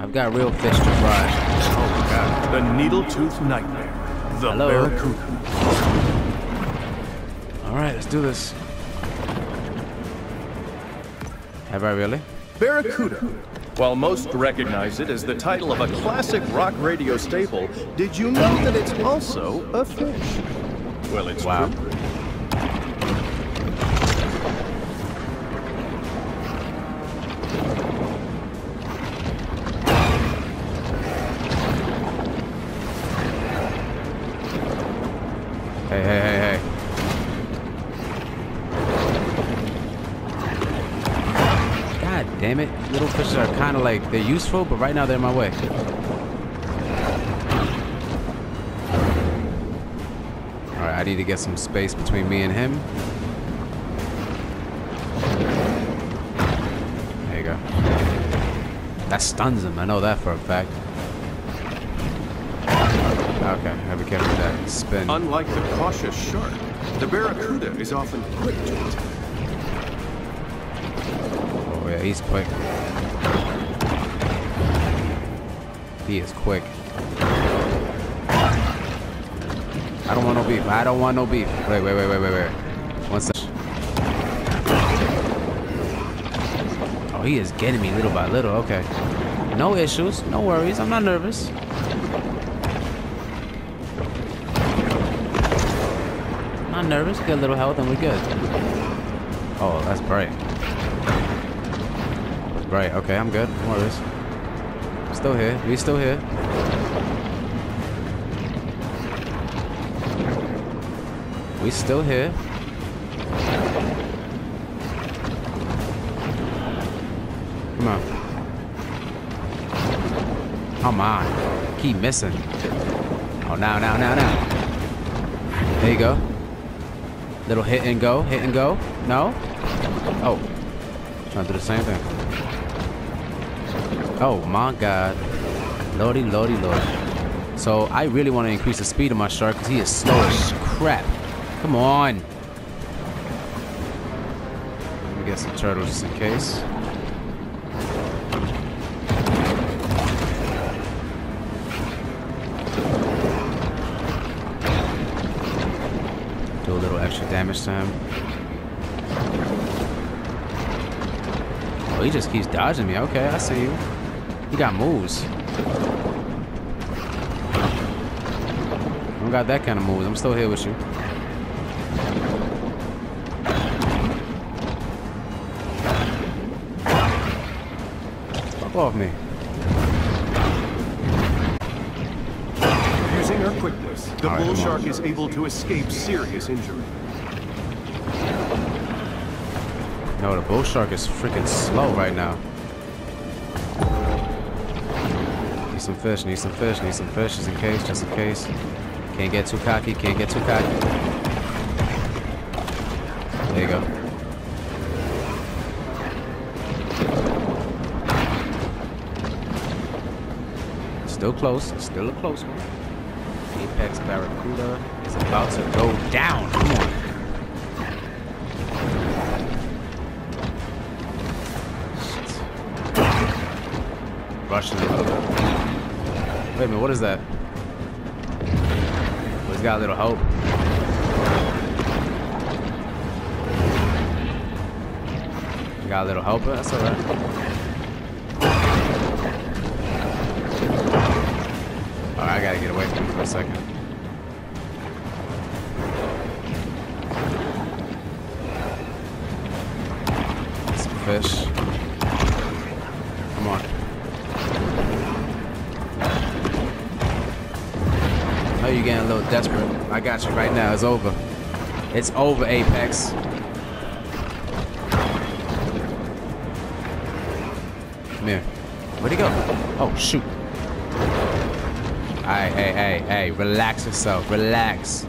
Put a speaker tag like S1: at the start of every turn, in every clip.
S1: I've got real fish to fry.
S2: Oh my god. The needle-tooth nightmare. The
S1: Hello.
S2: barracuda.
S1: All right, let's do this. Have I really?
S2: Barracuda. While most recognize it as the title of a classic rock radio staple, did you know that it's also a fish? Well, it's
S1: Wow.
S2: true.
S1: Hey, hey, hey, hey. God damn it. Little fishes are kind of like, they're useful, but right now they're in my way. Alright, I need to get some space between me and him. There you go. That stuns him, I know that for a fact. Okay, I be careful with that spin.
S2: Unlike the cautious shark, the barracuda is often quick to attack.
S1: Oh yeah, he's quick. He is quick. I don't want no beef. I don't want no beef. Wait, wait, wait, wait, wait, wait. One sec. Oh, he is getting me little by little. Okay. No issues. No worries. I'm not nervous. Not nervous. Get a little health and we're good. Oh, that's bright. Right, okay, I'm good. No worries. Still here. We still here. We still here. Come on. Come on. Keep missing. Oh, now, now, now, now. There you go. Little hit and go. Hit and go. No? Oh. Trying to do the same thing. Oh my god. Lordy, lordy, lordy. So I really want to increase the speed of my shark because he is slow as crap. Come on. Let me get some turtles just in case. Do a little extra damage to him. Oh, he just keeps dodging me. Okay, I see you. He got moves. I don't got that kind of moves. I'm still here with you. Fuck off me.
S2: Using her quickness, the
S1: right,
S2: bull shark is able to escape serious injury.
S1: No, the bull shark is freaking slow right now. Need some fish, need some fish, need some fish just in case, just in case. Can't get too cocky, can't get too cocky. There you go. Still close, still a close one. Apex Barracuda is about to go down. Come on. Bit. Wait a minute, what is that? Oh, he's got a little hope. He got a little but that's alright. Oh, I gotta get away from him for a second. Some fish. Come on. Oh, you're getting a little desperate. I got you right now. It's over. It's over, Apex. Come here. Where'd he go? Oh, shoot. Alright, hey, hey, hey. Relax yourself. Relax.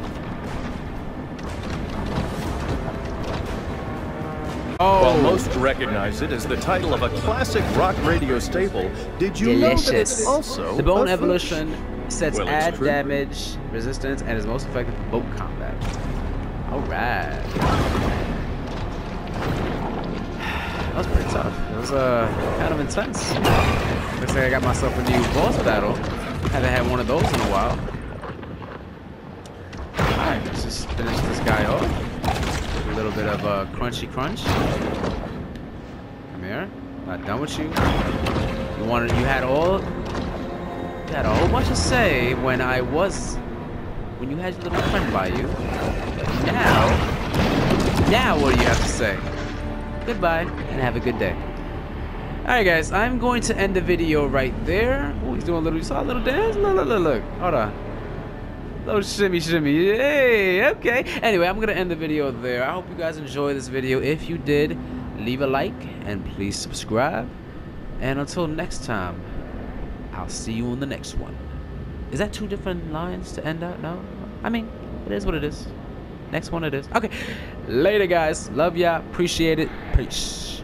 S2: While
S1: Oh,
S2: most recognize it as the title of a classic rock radio staple, did you know that it's
S1: delicious.
S2: also
S1: The bone
S2: a fish?
S1: evolution sets
S2: Well,
S1: add
S2: true.
S1: damage, resistance, and is most effective for boat combat. All right. That was pretty tough. It was uh kind of intense. Looks like I got myself a new boss battle. Haven't had one of those in a while. Alright, let's just finish this guy off. A little bit of a uh, crunchy crunch. Come here. Not done with you. You wanted you had all you had a whole bunch to say when I was when you had your little friend by you. Now now what do you have to say? Goodbye and have a good day. Alright guys, I'm going to end the video right there. He's doing a little, you saw a little dance? Look, look, look, look. Hold on. Little shimmy, shimmy. Hey, okay. Anyway, I'm going to end the video there. I hope you guys enjoyed this video. If you did, leave a like and please subscribe. And until next time, I'll see you on the next one. Is that two different lines to end out? No? I mean, it is what it is. Next one it is. Okay. Later, guys. Love ya. Appreciate it. Peace.